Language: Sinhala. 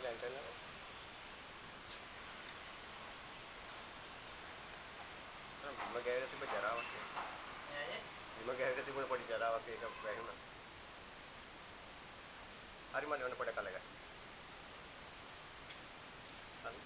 දැන් කරනවා. අර බිම ගෑවිලා තිබ්බ ජරාවක් ඒක. නෑ බිම ගෑවිලා තිබුණ පොඩි ජරාවක් ඒක වැහුණා. හරි මල්ලි ඔන්න පොඩ කලග. හරි.